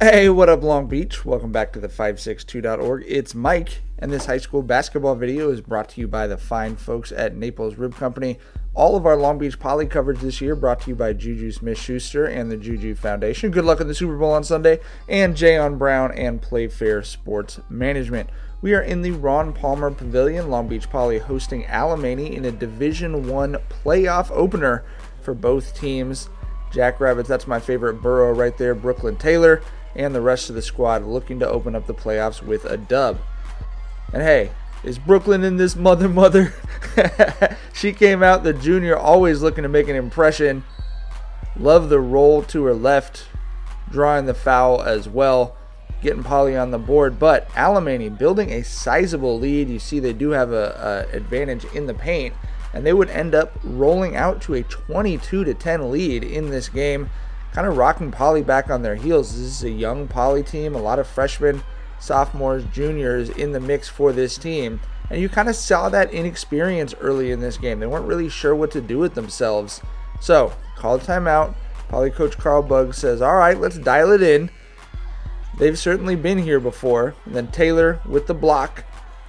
Hey, what up, Long Beach? Welcome back to the 562.org. It's Mike, and this high school basketball video is brought to you by the fine folks at Naples Rib Company. All of our Long Beach Poly coverage this year brought to you by Juju Smith Schuster and the Juju Foundation. Good luck in the Super Bowl on Sunday, and Jayon Brown and Playfair Sports Management. We are in the Ron Palmer Pavilion, Long Beach Poly hosting Alemany in a Division One playoff opener for both teams. Jackrabbits, that's my favorite borough right there. Brooklyn Taylor and the rest of the squad looking to open up the playoffs with a dub. And hey, is Brooklyn in this mother mother? she came out, the junior, always looking to make an impression. Love the roll to her left, drawing the foul as well, getting Poly on the board. But Alemany building a sizable lead. You see, they do have a, a advantage in the paint, and they would end up rolling out to a 22 to 10 lead in this game kind of rocking Poly back on their heels. This is a young Poly team, a lot of freshmen, sophomores, juniors in the mix for this team. And you kind of saw that inexperience early in this game. They weren't really sure what to do with themselves. So, call timeout. Poly coach Carl Buggs says, All right, let's dial it in. They've certainly been here before. And then Taylor with the block.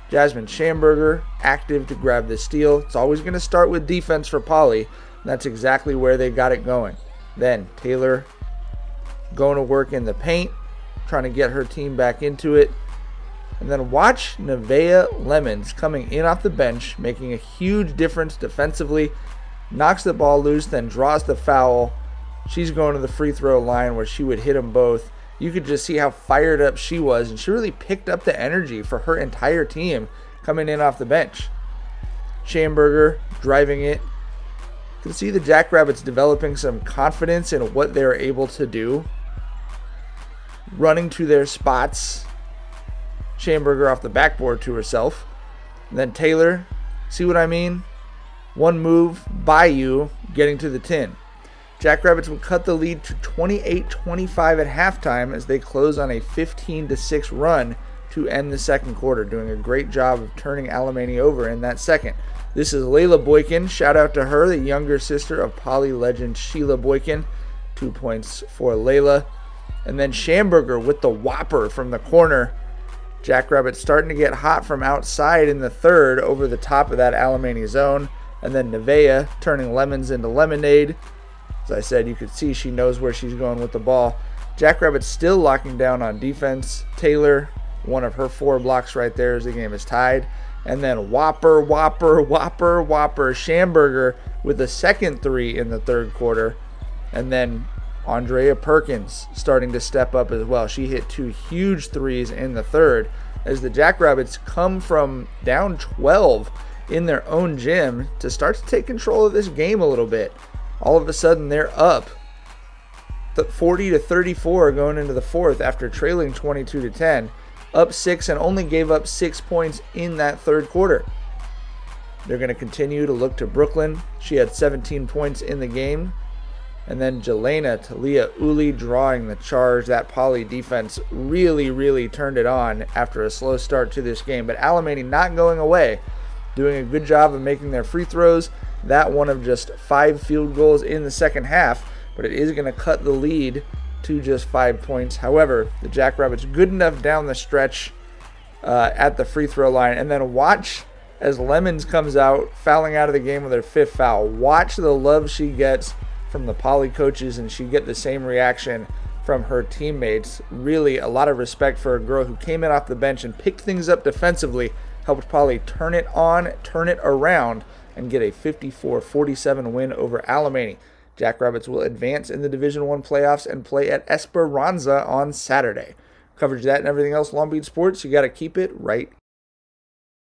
Jasmine Schamberger active to grab the steal. It's always going to start with defense for Poly. That's exactly where they got it going. Then Taylor going to work in the paint, trying to get her team back into it. And then watch Nevaeh Lemons coming in off the bench, making a huge difference defensively. Knocks the ball loose, then draws the foul. She's going to the free throw line where she would hit them both. You could just see how fired up she was, and she really picked up the energy for her entire team coming in off the bench. Schamberger driving it, you can see the Jackrabbits developing some confidence in what they're able to do. Running to their spots. Schamberger off the backboard to herself. And then Taylor, see what I mean? One move by you, getting to the 10. Jackrabbits would cut the lead to 28 25 at halftime as they close on a 15 6 run to end the second quarter, doing a great job of turning Alemany over in that second. This is Layla Boykin. Shout out to her, the younger sister of Poly legend Sheila Boykin. Two points for Layla. And then Schamberger with the whopper from the corner. Jackrabbit starting to get hot from outside in the third over the top of that Alemany zone. And then Nevaeh turning lemons into lemonade. As I said, you could see she knows where she's going with the ball. Jackrabbit still locking down on defense. Taylor, one of her four blocks right there as the game is tied. And then Whopper, Whopper, Whopper, Whopper, Schamberger with a second three in the third quarter. And then Andrea Perkins starting to step up as well. She hit two huge threes in the third as the Jackrabbits come from down 12 in their own gym to start to take control of this game a little bit. All of a sudden, they're up 40 to 34 going into the fourth after trailing 22 to 10 up six and only gave up six points in that third quarter. They're going to continue to look to Brooklyn. She had 17 points in the game. And then Jelena Talia Uli drawing the charge. That Poly defense really, really turned it on after a slow start to this game. But Alemany not going away, doing a good job of making their free throws. That one of just five field goals in the second half, but it is going to cut the lead to just five points. However, the Jackrabbits good enough down the stretch uh, at the free throw line, and then watch as Lemons comes out, fouling out of the game with her fifth foul. Watch the love she gets from the poly coaches, and she get the same reaction from her teammates. Really, a lot of respect for a girl who came in off the bench and picked things up defensively, helped Poly turn it on, turn it around, and get a 54-47 win over Alemany. Jackrabbits will advance in the Division One playoffs and play at Esperanza on Saturday. Coverage that and everything else Long Beach sports, you got to keep it right